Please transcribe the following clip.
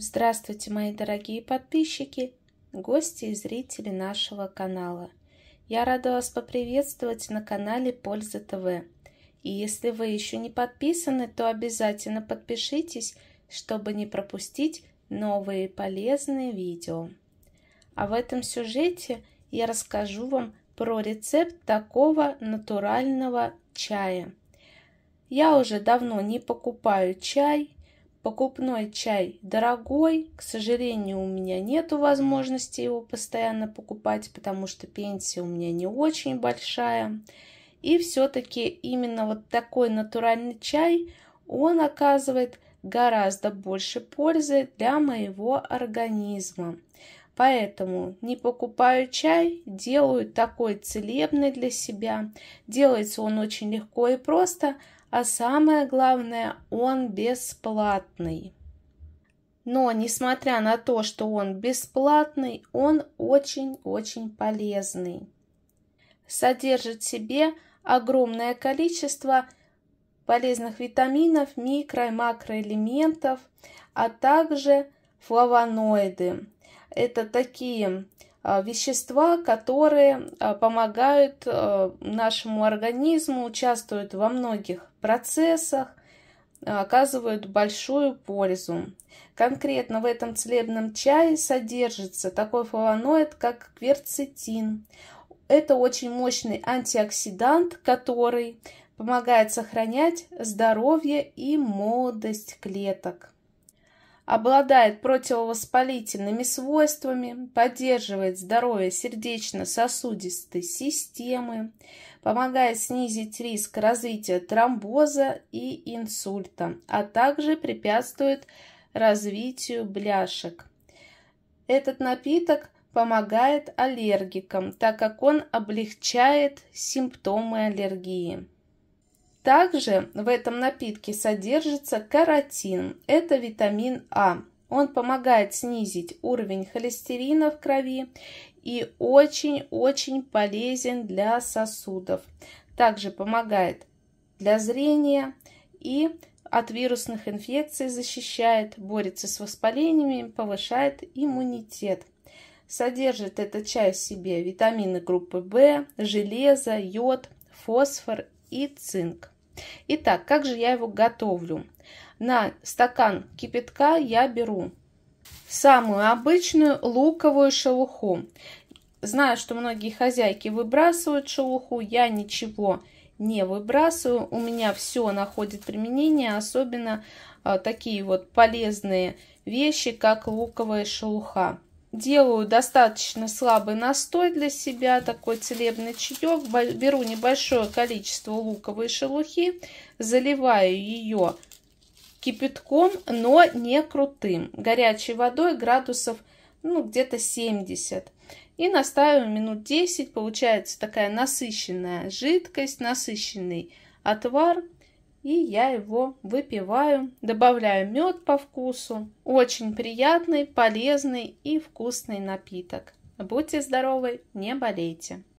Здравствуйте, мои дорогие подписчики, гости и зрители нашего канала. Я рада вас поприветствовать на канале Польза ТВ. И если вы еще не подписаны, то обязательно подпишитесь, чтобы не пропустить новые полезные видео. А в этом сюжете я расскажу вам про рецепт такого натурального чая. Я уже давно не покупаю чай, Покупной чай дорогой, к сожалению, у меня нет возможности его постоянно покупать, потому что пенсия у меня не очень большая. И все-таки именно вот такой натуральный чай, он оказывает гораздо больше пользы для моего организма. Поэтому не покупаю чай, делаю такой целебный для себя. Делается он очень легко и просто – а самое главное, он бесплатный. Но, несмотря на то, что он бесплатный, он очень-очень полезный. Содержит в себе огромное количество полезных витаминов, микро- и макроэлементов, а также флавоноиды. Это такие а, вещества, которые а, помогают а, нашему организму, участвуют во многих процессах, оказывают большую пользу. Конкретно в этом целебном чае содержится такой флавоноид, как кверцетин. Это очень мощный антиоксидант, который помогает сохранять здоровье и молодость клеток обладает противовоспалительными свойствами, поддерживает здоровье сердечно-сосудистой системы, помогает снизить риск развития тромбоза и инсульта, а также препятствует развитию бляшек. Этот напиток помогает аллергикам, так как он облегчает симптомы аллергии. Также в этом напитке содержится каротин. Это витамин А. Он помогает снизить уровень холестерина в крови и очень-очень полезен для сосудов. Также помогает для зрения и от вирусных инфекций защищает, борется с воспалениями, повышает иммунитет. Содержит этот чай в себе витамины группы В, железо, йод, фосфор и цинк. Итак, как же я его готовлю? На стакан кипятка я беру самую обычную луковую шелуху. Знаю, что многие хозяйки выбрасывают шелуху, я ничего не выбрасываю. У меня все находит применение, особенно а, такие вот полезные вещи, как луковая шелуха. Делаю достаточно слабый настой для себя, такой целебный чаек. Беру небольшое количество луковой шелухи, заливаю ее кипятком, но не крутым, горячей водой градусов ну, где-то 70. И настаиваю минут 10, получается такая насыщенная жидкость, насыщенный отвар – и я его выпиваю, добавляю мед по вкусу. Очень приятный, полезный и вкусный напиток. Будьте здоровы, не болейте.